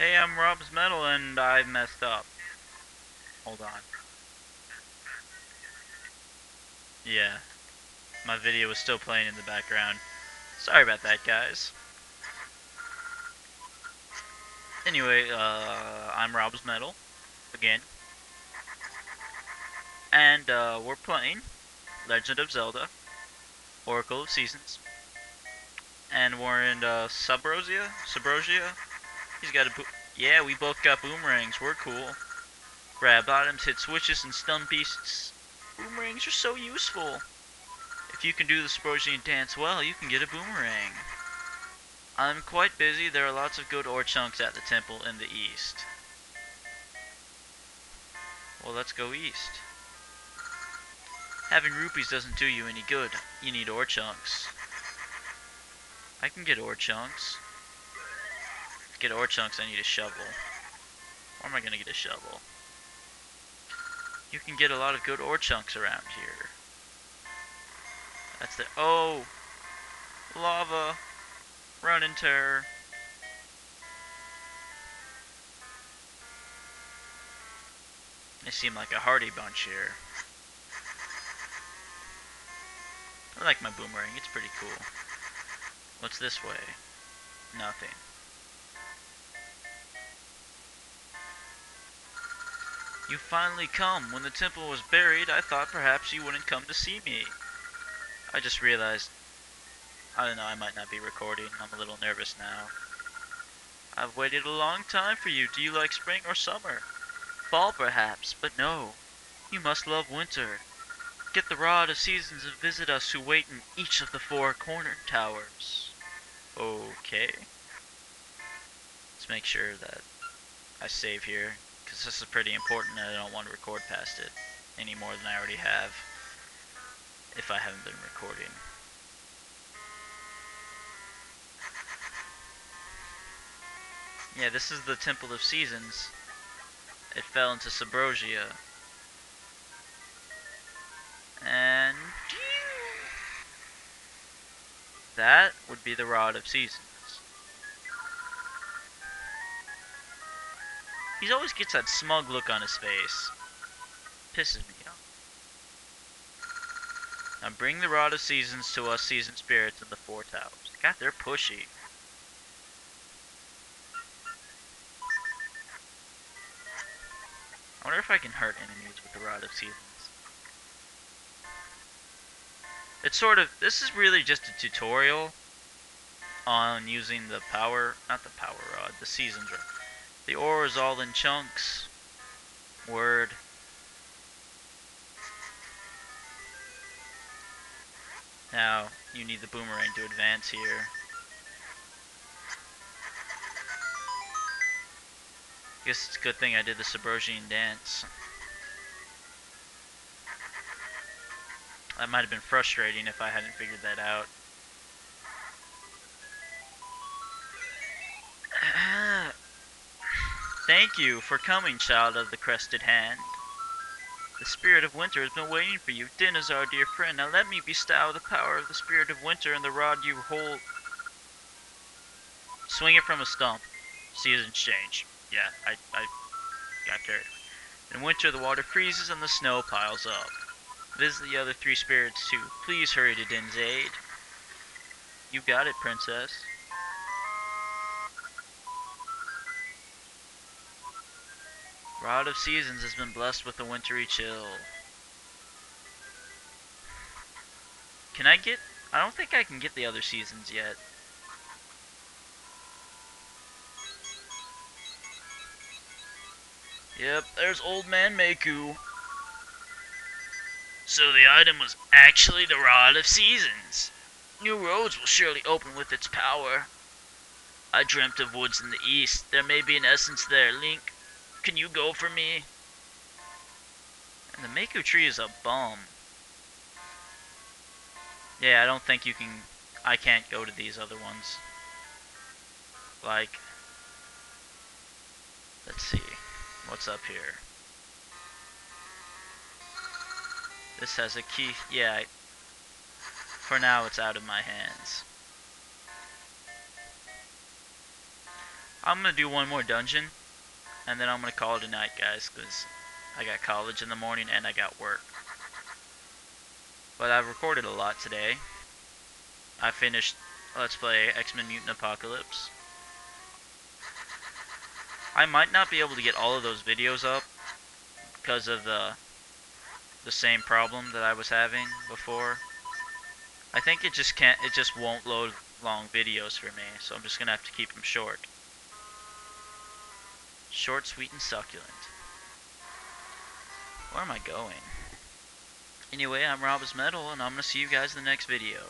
Hey, I'm Rob's Metal and I've messed up. Hold on. Yeah. My video was still playing in the background. Sorry about that, guys. Anyway, uh, I'm Rob's Metal. Again. And, uh, we're playing Legend of Zelda. Oracle of Seasons. And we're in, uh, Subrosia? Subrosia? He's got a bo- Yeah, we both got boomerangs. We're cool. Grab items, hit switches, and stun beasts. Boomerangs are so useful. If you can do the Subrosian dance well, you can get a boomerang. I'm quite busy. There are lots of good ore chunks at the temple in the east. Well, let's go east. Having rupees doesn't do you any good. You need ore chunks. I can get ore chunks. To get ore chunks, I need a shovel. Where am I gonna get a shovel? You can get a lot of good ore chunks around here. That's the- Oh! Lava! Run in terror. They seem like a hardy bunch here. I like my boomerang, it's pretty cool. What's this way? Nothing. You finally come. When the temple was buried, I thought perhaps you wouldn't come to see me. I just realized, I don't know, I might not be recording. I'm a little nervous now. I've waited a long time for you. Do you like spring or summer? Fall, perhaps, but no. You must love winter. Get the Rod of Seasons and visit us who wait in each of the four corner towers. Okay. Let's make sure that I save here, because this is pretty important and I don't want to record past it any more than I already have, if I haven't been recording. Yeah, this is the Temple of Seasons. It fell into Subrosia. And that would be the Rod of Seasons. He always gets that smug look on his face. Pisses me off. Now bring the Rod of Seasons to us seasoned spirits in the Four Towers. God, they're pushy. I wonder if I can hurt enemies with the Rod of Seasons. It's sort of, this is really just a tutorial on using the power, not the power rod, the seasons rod. The ore is all in chunks. Word. Now, you need the boomerang to advance here. Guess it's a good thing I did the Subrosian dance. That might have been frustrating if I hadn't figured that out. Thank you for coming, child of the crested hand. The spirit of winter has been waiting for you. Din is our dear friend. Now let me bestow the power of the spirit of winter and the rod you hold. Swing it from a stump. Seasons change. Yeah, I, I got carried. In winter, the water freezes and the snow piles up. Visit the other three spirits too. Please hurry to Din's aid. You got it, princess. Rod of Seasons has been blessed with a wintry chill. Can I get... I don't think I can get the other seasons yet. Yep, there's Old Man Maku. So the item was actually the Rod of Seasons. New roads will surely open with its power. I dreamt of woods in the east. There may be an essence there. Link, can you go for me? And the Maku tree is a bum. Yeah, I don't think you can... I can't go to these other ones. Like... Let's see. What's up here? This has a key. Yeah, I, for now it's out of my hands. I'm gonna do one more dungeon, and then I'm gonna call it a night, guys, because I got college in the morning and I got work. But I've recorded a lot today. I finished Let's Play X-Men Mutant Apocalypse. I might not be able to get all of those videos up because of the the same problem that I was having before. I think it just can't it just won't load long videos for me, so I'm just going to have to keep them short. Short, sweet, and succulent. Where am I going? Anyway, I'm Rob's Metal, and I'm going to see you guys in the next video.